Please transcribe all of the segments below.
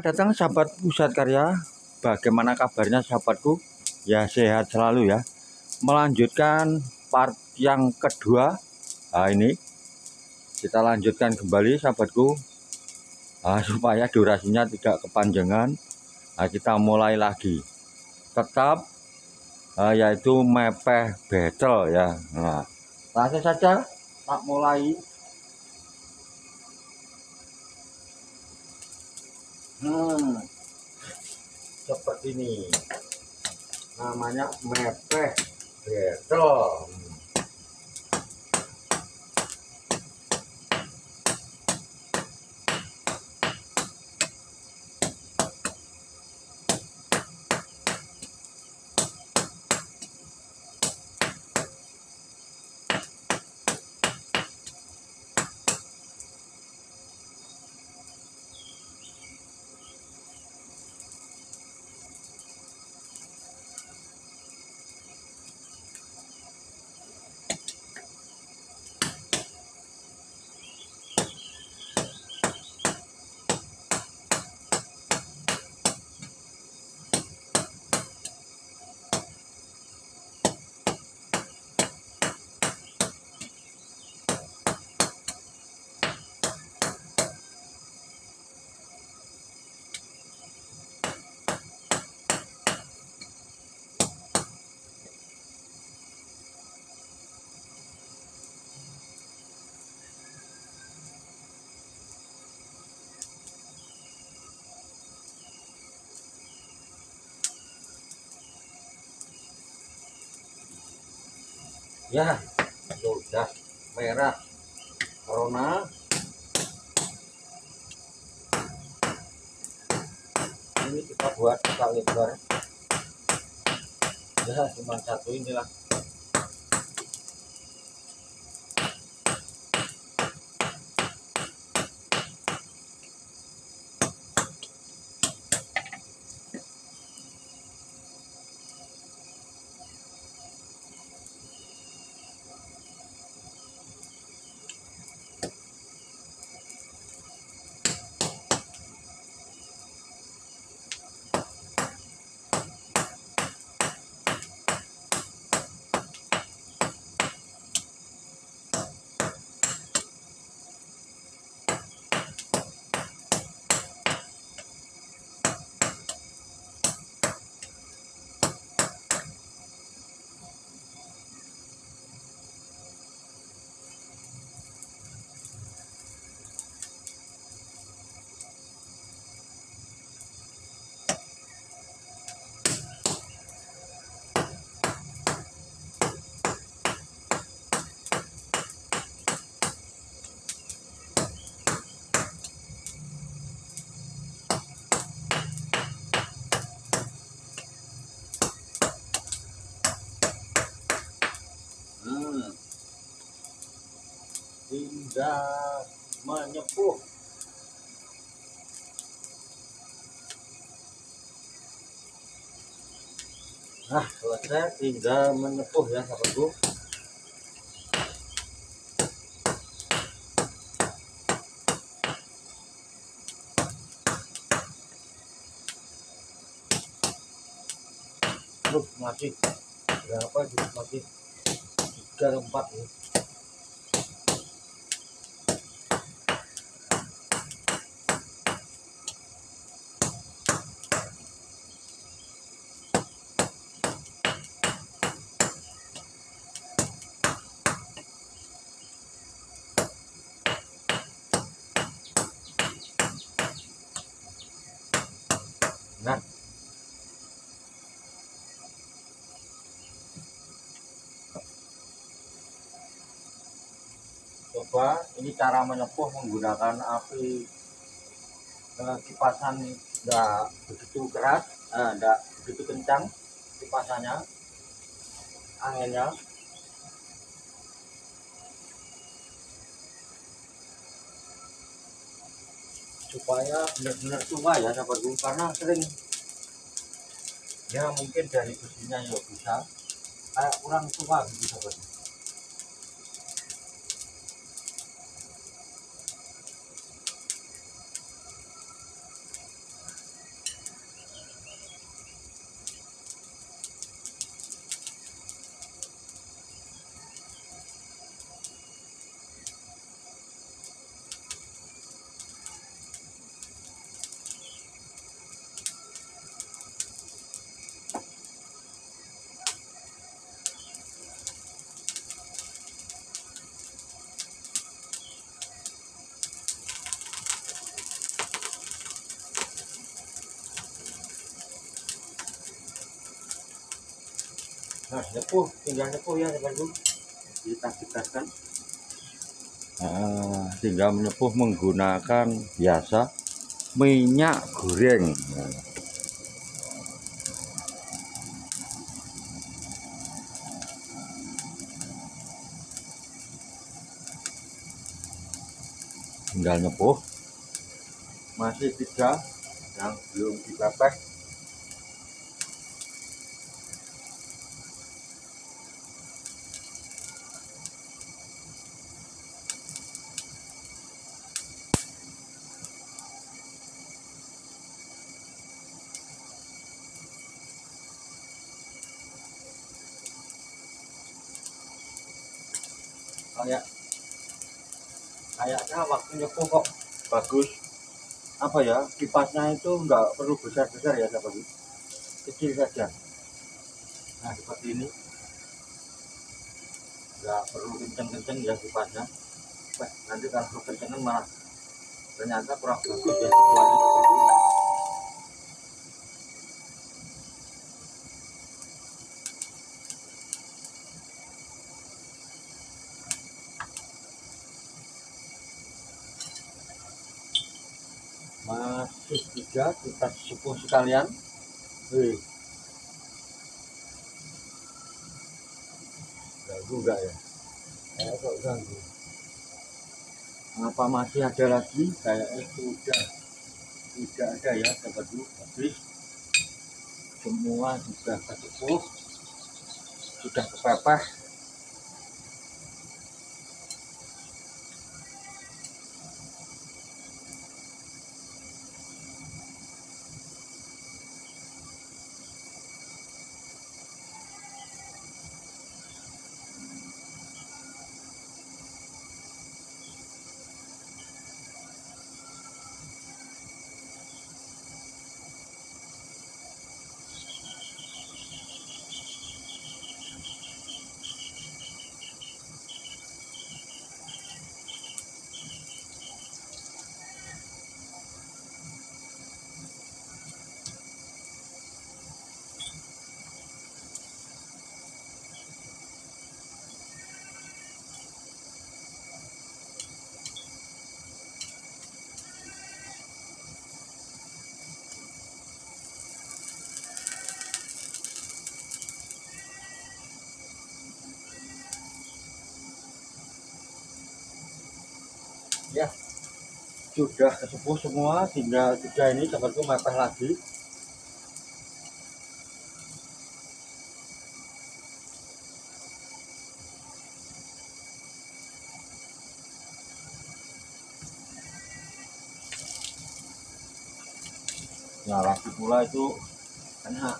datang sahabat pusat karya bagaimana kabarnya sahabatku? Ya sehat selalu ya. Melanjutkan part yang kedua. Nah ini. Kita lanjutkan kembali sahabatku. Nah, supaya durasinya tidak kepanjangan. Nah, kita mulai lagi. Tetap uh, yaitu mepeh battle ya. Nah langsung saja tak mulai hmm, seperti ini. Namanya mepeh. Battle ya sudah. Merah. Corona. Ini kita buat kita lebar. Ya cuma satu inilah hmm. Hingga menyepuh. Nah selesai tinggal menyepuh ya sahabatku terus masih berapa? Juga masih tiga empat ya coba ini cara menyepuh menggunakan api eh, kipasan enggak begitu keras eh, begitu kencang kipasannya anginnya. Supaya benar-benar tua ya sahabatku karena sering ya mungkin dari besinya ya bisa kayak kurang tua gitu sahabatku nah nyepuh tinggal nyepuh ya sahabatku kita dekatkan nah, tinggal menyepuh menggunakan biasa minyak goreng. Nah. tinggal nyepuh. Masih tiga yang belum dipepeh kayak kayaknya waktunya kok bagus. Apa ya kipasnya itu nggak perlu besar-besar ya sahabat kecil saja. Nah seperti ini. Nggak perlu kenceng-kenceng ya kipasnya. Nanti kalau kenceng malah ternyata kurang bagus ya kipasnya 103 kita sepuh sekalian. Hei. ganggu enggak ya? Saya kok ganggu. Apa masih ada lagi? Kayaknya sudah tidak ada ya dapat dulu semua sudah cukup, sudah kepepah ya. Sudah kesepuh semua tinggal tiga ini sahabatku mepeh lagi. Nah lagi pula itu kena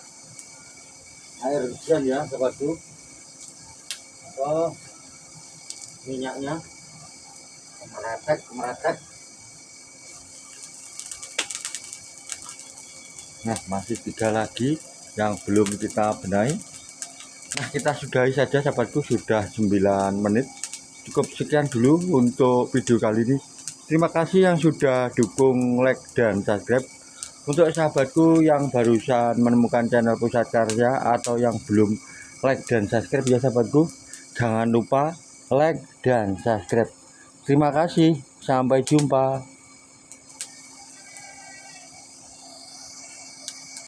air hujan ya sahabatku oh minyaknya meretek meretek nah masih tiga lagi yang belum kita benahi. Nah kita sudahi saja sahabatku sudah 9 menit. Cukup sekian dulu untuk video kali ini. Terima kasih yang sudah dukung like dan subscribe. Untuk sahabatku yang barusan menemukan channel pusat karya atau yang belum like dan subscribe ya sahabatku jangan lupa like dan subscribe Terima kasih, sampai jumpa.